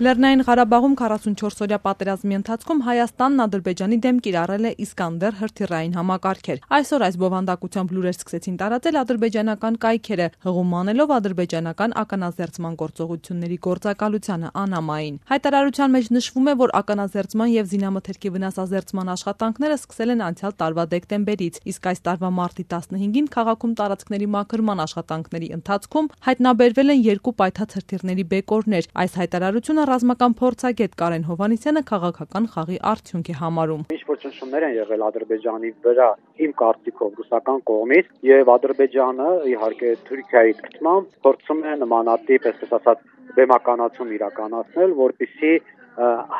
Լեռնային Ղարաբաղում 44-օրյա պատերազմի ընթացքում Հայաստանն Ադրբեջանի դեմ կիրառել է Իսկանդեր հրթիռային համակարգեր։ Այսօր այս բովանդակությամբ լուրեր սկսեցին տարածել ադրբեջանական կայքերը, հղում անելով ադրբեջանական ականազերծման գործողությունների գործակալությանը Անամային։ Հայտարարության մեջ նշվում է, որ ականազերծման եւ զինամթերքի վնասազերծման աշխատանքները սկսել են անցյալ տարվա դեկտեմբերից, իսկ այս տարվա մարտի 15-ին քաղաքում տարածքների մաքրման աշխատանքների ընթացքում հայտնաբերվել են երկու պայթած հրթիռների բեկորներ։ Այս հայտարարությունը ռազմական փորձագետ Կարեն Հովանեսյանը քաղաքական խաղի արդյունք է համարում։ Ինչ որ ճնշումներ են եղել Ադրբեջանի վրա իմ կարծիքով ռուսական կողմից եւ Ադրբեջանը իհարկե Թուրքիայի դիտմամբ փորձում է նմանատիպ, այսպես ասած, բեմականացում իրականացնել, որպիսի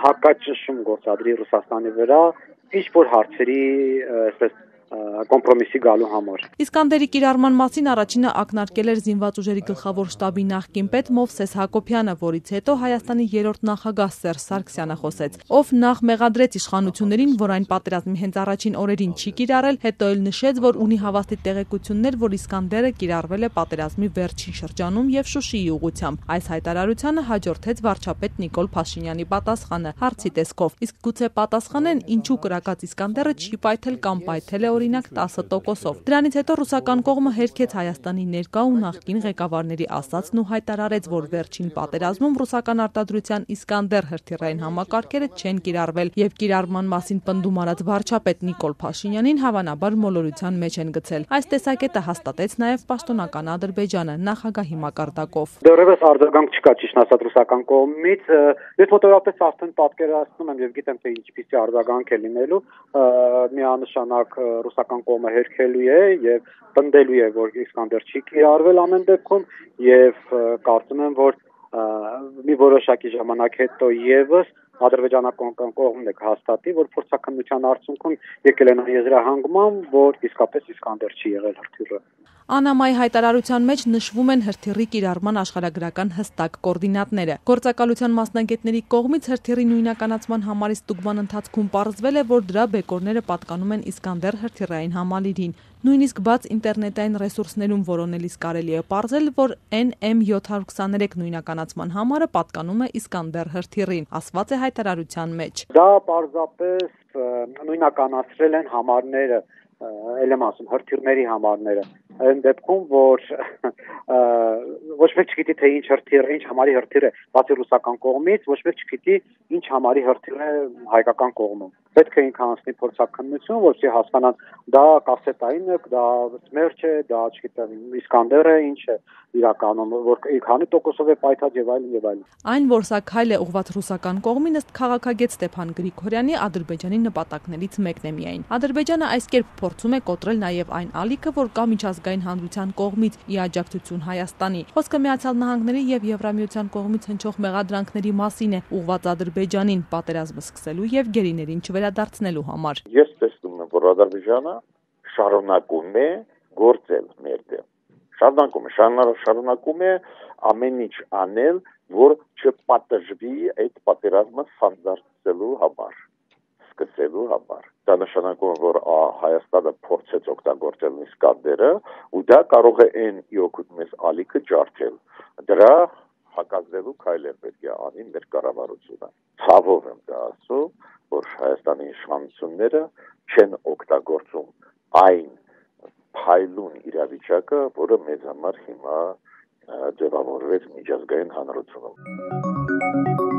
հակաճնշում գործադրի Ռուսաստանի վրա ինչ որ հարցերի, այսպես կոմպրոմիսի գալու համար։ Իսկանդերի կիրառման մասին առաջինը ակնարկել էր զինված ուժերի գլխավոր շտաբի նախկին պետ Մովսես Հակոբյանը, որից հետո Հայաստանի երրորդ նախագահ Սերժ Սարգսյանը խոսեց, ով նախ մեղադրեց իշխանություններին, որ այն պատերազմի հենց առաջին օրերին չի կիրառել, հետո էլ նշեց, որ ունի հավաստի տեղեկություններ, որ Իսկանդերը կիրառվել է պատերազմի վերջին շրջանում եւ Շուշիի ուղությամբ։ Այս հայտարարությանը հաջորդեց վարչապետ Նիկոլ Փաշինյանի պատասխանը հարցի տեսքով։ Իսկ գուցե պատասխանեն, ինչու կրակած Իսկանդերը չի պայթել կամ պայթել է օրինակ 10%-ով։ Դրանից հետո ռուսական կողմը հերքեց Հայաստանի ներկա ու նախկին ղեկավարների ասածն ու հայտարարեց, որ վերջին պատերազմում ռուսական արտադրության Իսկանդեր հրթիռային համակարգերը չեն կիրառվել եւ կիրառման մասին պնդում արած վարչապետ Նիկոլ Փաշինյանին հավանաբար մոլորության մեջ են գցել։ Այս տեսակետը հաստատեց նաեւ պաշտոնական Ադրբեջանը նախագահի մակարդակով։ Դեռևս արձագանք չկա ճիշտ ասած ռուսական կողմից։ Ես ֆոտոգրաֆից արդեն պատկերացնում եմ եւ գիտեմ թե ինչպիսի արձագանք է լինելու միանշանակ ռուսական կողմը հերքելու է եւ պնդելու է որ Իսկանդեր չի կիրառվել ամեն դեպքում եւ կարծում եմ որ մի որոշակի ժամանակ հետո եւս ադրբեջանական կողմն է հաստատի, որ փորձակնության արդյունքում եկել են եզրահանգման, որ իսկապես Իսկանդեր չի եղել հրթիռը։ Անամայի հայտարարության մեջ նշվում են հրթիռի կիրառման աշխարհագրական հստակ կոորդինատները։ Գործակալության մասնագետների կողմից հրթիռի նույնականացման համարի ստուգման ընթացքում ողջվել է, որ դրա բեկորները պատկանում են Իսկանդեր հրթիռային համալիրին։ Նույնիսկ բաց ինտերնետային ռեսուրսներում որոնելիս կարելի է ողջել, որ NM723 նույնականացման համարը պատկանում է Իսկանդեր հրթիռին, ասված է հայտարարության մեջ։ Դա պարզապես նույնականացրել են համարները, ելեմ ասում, հրթիռների համարները այն դեպքում որ ոչ մեկ չգիտի թե ինչ հրթիռ, ինչ համարի հրթիռ է բացի ռուսական կողմից, ոչ մեկ չգիտի ինչ համարի հրթիռ է հայկական կողմում։ Պետք է ինքը անցնի փորձակնություն, որպեսզի հասկանան դա կասետային է, դա սմերջ է, դա չգիտեմ, Իսկանդեր է, ինչ է իրականում, որ քանի տոկոսով է պայթած եւ այլն եւ այլն։ Այն, որ սա քայլ է ուղված ռուսական կողմին, ըստ քաղաքագետ Ստեփան Գրիգորյանի Ադրբեջանի նպատակներից մեկն է միայն։ Ադրբեջանը այս կերպ փորձում է կոտրել նաեւ այն ալիքը, որ կա միջազգային հանրության կողմից ի աջակցություն Հայաստանի։ Խոսքը Միացյալ Նահանգների եւ Եվրամիության կողմից հնչող մեղադրանքների մասին է, ուղված Ադրբեջանին պատերազմը սկսելու եւ գերիներին չվերադարձնելու համար։ Ես տեսնում եմ, որ Ադրբեջանը շարունակում է գործել մեր դեմ շարունակում է, շարունակում է ամեն ինչ անել, որ չպատժվի այդ պատերազմը սանձարձելու համար, նշանակում է, որ Հայաստանը փորձեց օգտագործել Իսկանդերը, ու դա կարող է այն իօգուտ մեզ ալիքը ջարդել։ Դրա հակազդելու քայլեր պետք է անի մեր կառավարությունը։ Ցավով եմ դա ասում, որ Հայաստանի իշխանությունները չեն օգտագործում այն փայլուն իրավիճակը, որը մեզ համար հիմա ձևավորվեց միջազգային հանրությունում։